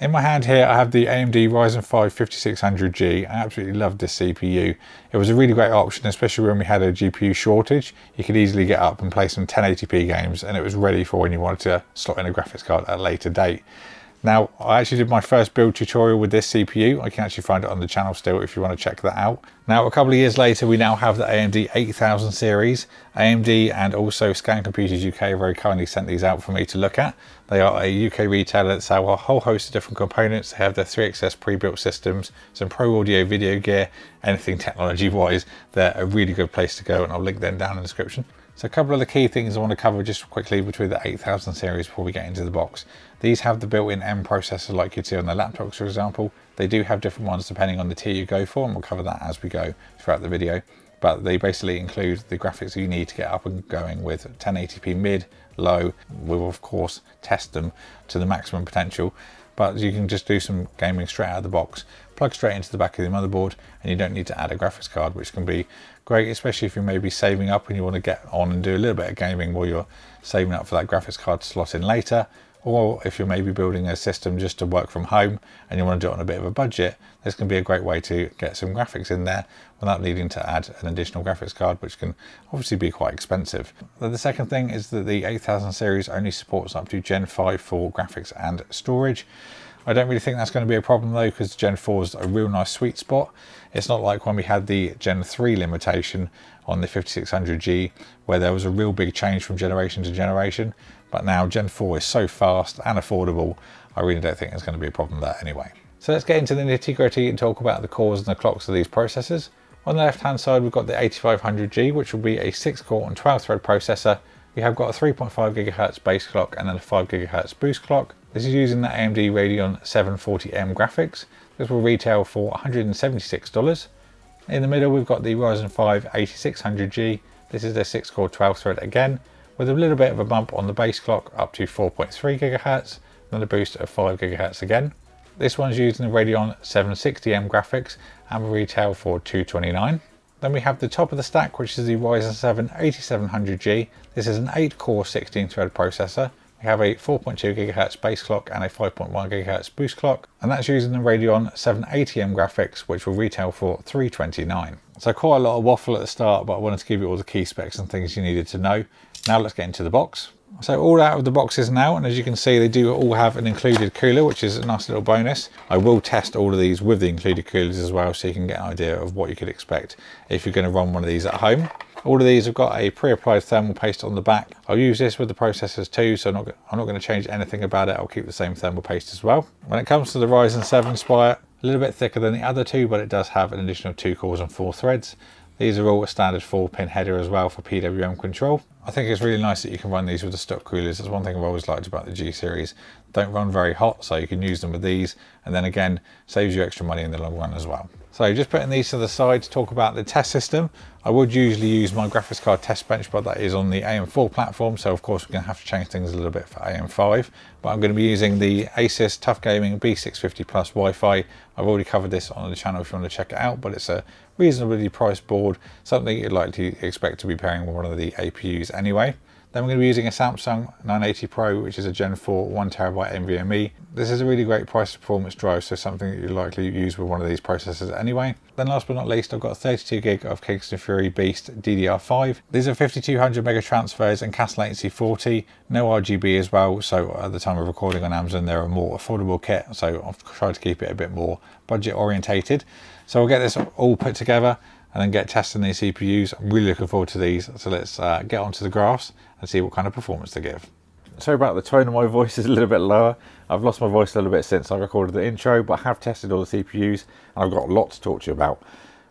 In my hand here, I have the AMD Ryzen 5 5600G. I absolutely love this CPU. It was a really great option, especially when we had a GPU shortage. You could easily get up and play some 1080p games, and it was ready for when you wanted to slot in a graphics card at a later date. Now, I actually did my first build tutorial with this CPU. I can actually find it on the channel still if you want to check that out. Now, a couple of years later, we now have the AMD 8000 series. AMD and also Scan Computers UK very kindly sent these out for me to look at. They are a UK retailer that sell a whole host of different components. They have their 3XS pre-built systems, some pro audio video gear, anything technology-wise. They're a really good place to go and I'll link them down in the description. So a couple of the key things I want to cover just quickly between the 8000 series before we get into the box. These have the built-in M processor like you'd see on the laptops, for example. They do have different ones depending on the tier you go for, and we'll cover that as we go throughout the video. But they basically include the graphics you need to get up and going with 1080p mid, low. We'll of course test them to the maximum potential, but you can just do some gaming straight out of the box plug straight into the back of the motherboard and you don't need to add a graphics card which can be great especially if you're maybe saving up and you want to get on and do a little bit of gaming while you're saving up for that graphics card slot in later or if you're maybe building a system just to work from home and you want to do it on a bit of a budget this can be a great way to get some graphics in there without needing to add an additional graphics card which can obviously be quite expensive the second thing is that the 8000 series only supports up to gen 5 for graphics and storage I don't really think that's going to be a problem though because Gen 4 is a real nice sweet spot. It's not like when we had the Gen 3 limitation on the 5600G where there was a real big change from generation to generation. But now Gen 4 is so fast and affordable, I really don't think there's going to be a problem there anyway. So let's get into the nitty gritty and talk about the cores and the clocks of these processors. On the left hand side we've got the 8500G which will be a 6 core and 12 thread processor. We have got a 3.5 GHz base clock and then a 5 GHz boost clock. This is using the AMD Radeon 740M graphics. This will retail for $176. In the middle we've got the Ryzen 5 8600G. This is a 6 core 12 thread again with a little bit of a bump on the base clock up to 4.3 GHz then a boost of 5 GHz again. This one's using the Radeon 760M graphics and will retail for 229 Then we have the top of the stack which is the Ryzen 7 8700G. This is an 8 core 16 thread processor we have a 4.2 GHz base clock and a 5.1 GHz boost clock, and that's using the Radeon 780M graphics, which will retail for 329 So quite a lot of waffle at the start, but I wanted to give you all the key specs and things you needed to know. Now let's get into the box. So all out of the boxes now, and as you can see, they do all have an included cooler, which is a nice little bonus. I will test all of these with the included coolers as well, so you can get an idea of what you could expect if you're going to run one of these at home. All of these have got a pre-applied thermal paste on the back. I'll use this with the processors too, so I'm not, I'm not going to change anything about it. I'll keep the same thermal paste as well. When it comes to the Ryzen 7 Spire, a little bit thicker than the other two, but it does have an additional two cores and four threads. These are all a standard four pin header as well for PWM control. I think it's really nice that you can run these with the stock coolers. That's one thing I've always liked about the G series. Don't run very hot, so you can use them with these. And then again, saves you extra money in the long run as well. So just putting these to the side to talk about the test system. I would usually use my graphics card test bench, but that is on the AM4 platform. So of course we're gonna to have to change things a little bit for AM5, but I'm gonna be using the Asus TUF Gaming B650 Plus Wi-Fi. I've already covered this on the channel if you want to check it out, but it's a reasonably priced board, something you'd likely expect to be pairing with one of the APUs anyway. Then we're going to be using a Samsung 980 Pro, which is a Gen 4 1TB NVMe. This is a really great price performance drive, so something that you'll likely use with one of these processors anyway. Then last but not least, I've got 32 gig of Kingston Fury Beast DDR5. These are 5200 mega transfers and CAS latency 40, no RGB as well, so at the time of recording on Amazon, they're a more affordable kit, so I've tried to keep it a bit more budget orientated. So I'll get this all put together and then get testing these CPUs. I'm really looking forward to these. So let's uh, get onto the graphs and see what kind of performance they give. Sorry about the tone of my voice is a little bit lower. I've lost my voice a little bit since I recorded the intro, but I have tested all the CPUs and I've got a lot to talk to you about.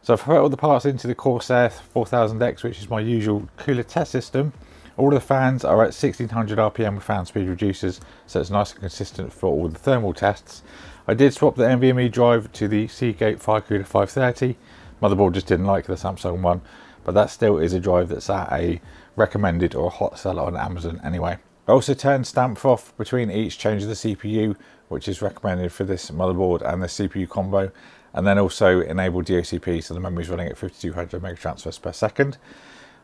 So I've put all the parts into the Corsair 4000X, which is my usual cooler test system. All of the fans are at 1600 RPM with fan speed reducers, so it's nice and consistent for all the thermal tests. I did swap the NVMe drive to the Seagate FireCuda 530. Motherboard just didn't like the Samsung one, but that still is a drive that's at a recommended or a hot seller on Amazon anyway. I also turned stamp off between each change of the CPU, which is recommended for this motherboard and the CPU combo, and then also enable DOCP so the memory is running at 5200 megatransfers per second.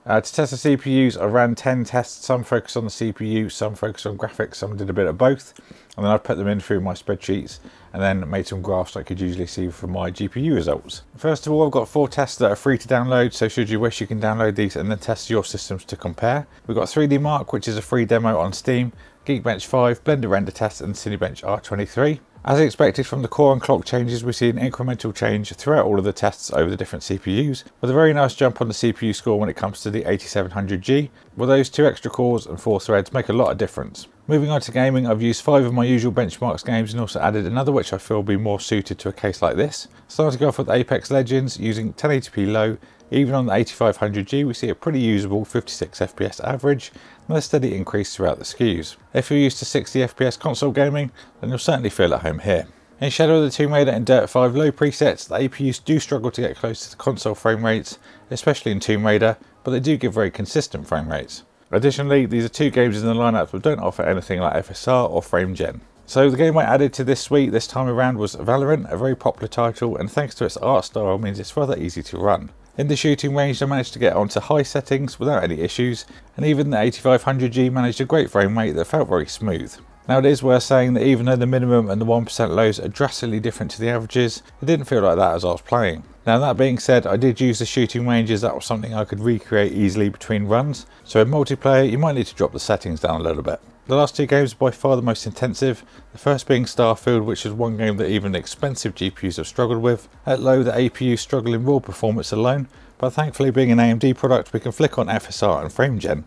Uh, to test the CPUs, I ran 10 tests, some focused on the CPU, some focused on graphics, some did a bit of both. And then I put them in through my spreadsheets and then made some graphs I could usually see from my GPU results. First of all, I've got four tests that are free to download, so should you wish you can download these and then test your systems to compare. We've got 3D Mark, which is a free demo on Steam, Geekbench 5, Blender Render Test and Cinebench R23. As expected from the core and clock changes, we see an incremental change throughout all of the tests over the different CPUs, with a very nice jump on the CPU score when it comes to the 8700G, where those two extra cores and four threads make a lot of difference. Moving on to gaming, I've used five of my usual benchmarks games and also added another which I feel will be more suited to a case like this. Starting off with Apex Legends using 1080p low, even on the 8500G we see a pretty usable 56 FPS average and a steady increase throughout the SKUs. If you're used to 60 FPS console gaming, then you'll certainly feel at home here. In Shadow of the Tomb Raider and Dirt 5 low presets, the APUs do struggle to get close to the console frame rates, especially in Tomb Raider, but they do give very consistent frame rates. Additionally, these are two games in the lineup that don't offer anything like FSR or FrameGen. So the game I added to this suite this time around was Valorant, a very popular title, and thanks to its art style means it's rather easy to run. In the shooting range I managed to get onto high settings without any issues and even the 8500G managed a great frame rate that felt very smooth. Now it is worth saying that even though the minimum and the 1% lows are drastically different to the averages, it didn't feel like that as I was playing. Now that being said, I did use the shooting ranges, that was something I could recreate easily between runs, so in multiplayer you might need to drop the settings down a little bit. The last two games are by far the most intensive, the first being Starfield which is one game that even expensive GPUs have struggled with. At low the APU struggle in raw performance alone, but thankfully being an AMD product we can flick on FSR and FrameGen,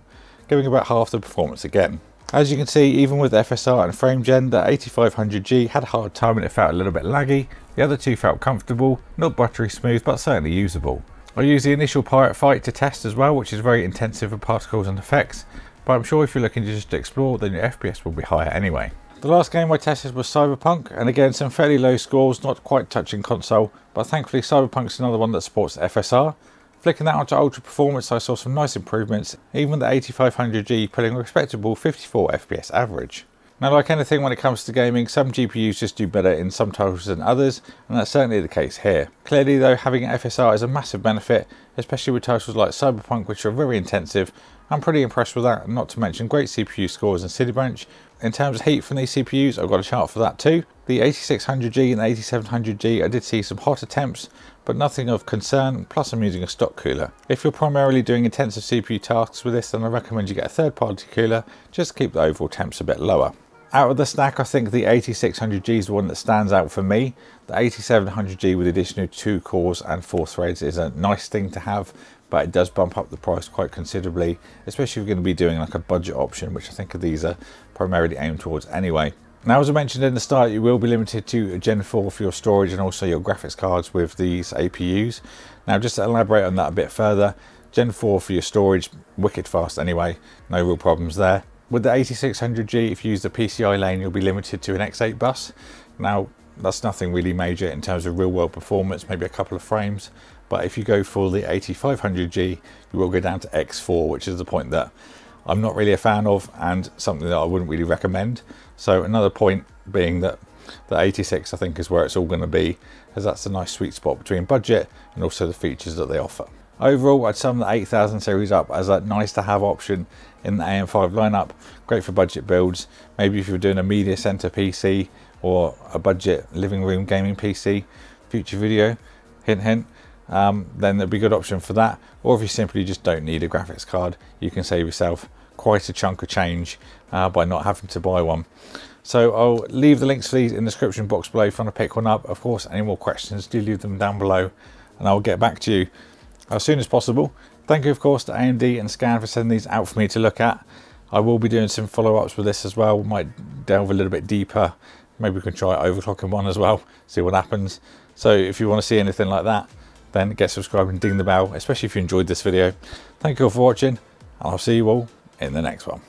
giving about half the performance again. As you can see, even with FSR and FrameGen, the 8500G had a hard time and it felt a little bit laggy. The other two felt comfortable, not buttery smooth, but certainly usable. I used the initial Pirate Fight to test as well, which is very intensive for particles and effects, but I'm sure if you're looking to just explore, then your FPS will be higher anyway. The last game I tested was Cyberpunk, and again some fairly low scores, not quite touching console, but thankfully Cyberpunk's another one that supports FSR. Flicking that onto ultra performance I saw some nice improvements, even the 8500G pulling a respectable 54 FPS average. Now like anything when it comes to gaming, some GPUs just do better in some titles than others, and that's certainly the case here. Clearly though, having FSR is a massive benefit, especially with titles like Cyberpunk which are very intensive. I'm pretty impressed with that, not to mention great CPU scores in Cinebench. In terms of heat from these CPUs, I've got a chart for that too. The 8600G and the 8700G, I did see some hotter temps, but nothing of concern, plus I'm using a stock cooler. If you're primarily doing intensive CPU tasks with this, then I recommend you get a third party cooler, just keep the overall temps a bit lower. Out of the stack, I think the 8600G is the one that stands out for me. The 8700G with additional two cores and four threads is a nice thing to have, but it does bump up the price quite considerably, especially if you're going to be doing like a budget option, which I think these are primarily aimed towards anyway. Now, as I mentioned in the start, you will be limited to Gen 4 for your storage and also your graphics cards with these APUs. Now, just to elaborate on that a bit further, Gen 4 for your storage, wicked fast anyway, no real problems there. With the 8600G, if you use the PCI lane, you'll be limited to an X8 bus. Now, that's nothing really major in terms of real world performance, maybe a couple of frames. But if you go for the 8500G, you will go down to X4, which is the point that I'm not really a fan of and something that I wouldn't really recommend. So another point being that the 86 I think is where it's all going to be as that's a nice sweet spot between budget and also the features that they offer. Overall, I'd sum the 8000 series up as a nice to have option in the AM5 lineup. Great for budget builds. Maybe if you're doing a media center PC or a budget living room gaming PC, future video, hint hint, um, then there'd be a good option for that. Or if you simply just don't need a graphics card, you can save yourself quite a chunk of change uh, by not having to buy one. So I'll leave the links for these in the description box below if you want to pick one up. Of course, any more questions, do leave them down below and I'll get back to you as soon as possible. Thank you, of course, to AMD and Scan for sending these out for me to look at. I will be doing some follow-ups with this as well. We might delve a little bit deeper. Maybe we can try overclocking one as well, see what happens. So if you want to see anything like that, then get subscribed and ding the bell, especially if you enjoyed this video. Thank you all for watching, and I'll see you all in the next one.